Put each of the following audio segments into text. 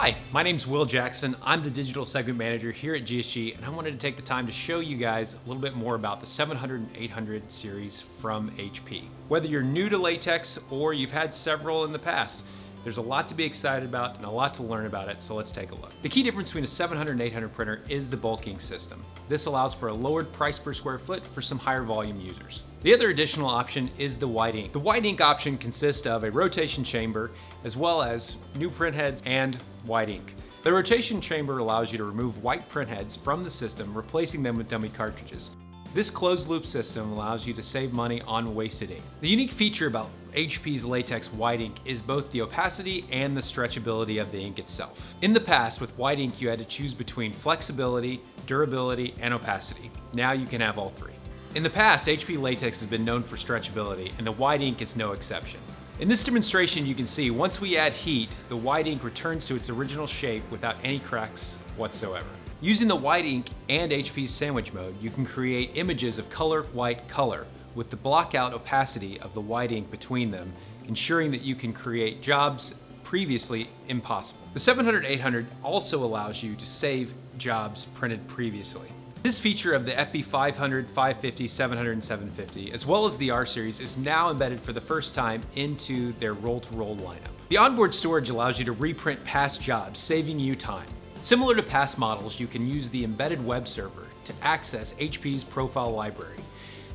Hi, my name's Will Jackson. I'm the digital segment manager here at GSG, and I wanted to take the time to show you guys a little bit more about the 700 and 800 series from HP. Whether you're new to latex or you've had several in the past, there's a lot to be excited about and a lot to learn about it, so let's take a look. The key difference between a 700 and 800 printer is the bulking system. This allows for a lowered price per square foot for some higher volume users. The other additional option is the white ink. The white ink option consists of a rotation chamber as well as new print heads and white ink. The rotation chamber allows you to remove white print heads from the system, replacing them with dummy cartridges. This closed loop system allows you to save money on wasted ink. The unique feature about HP's latex white ink is both the opacity and the stretchability of the ink itself. In the past, with white ink, you had to choose between flexibility, durability, and opacity. Now you can have all three. In the past, HP latex has been known for stretchability, and the white ink is no exception. In this demonstration, you can see once we add heat, the white ink returns to its original shape without any cracks whatsoever. Using the white ink and HP's sandwich mode, you can create images of color white color with the blockout opacity of the white ink between them, ensuring that you can create jobs previously impossible. The 700-800 also allows you to save jobs printed previously. This feature of the FP 500, 550, 700, and 750, as well as the R series, is now embedded for the first time into their roll-to-roll -roll lineup. The onboard storage allows you to reprint past jobs, saving you time. Similar to past models, you can use the embedded web server to access HP's profile library.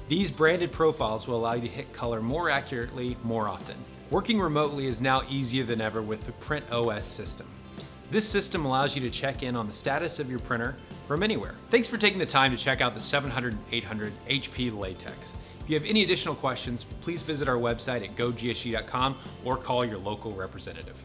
These branded profiles will allow you to hit color more accurately more often. Working remotely is now easier than ever with the Print OS system. This system allows you to check in on the status of your printer from anywhere. Thanks for taking the time to check out the 700 800 HP Latex. If you have any additional questions, please visit our website at gogsg.com or call your local representative.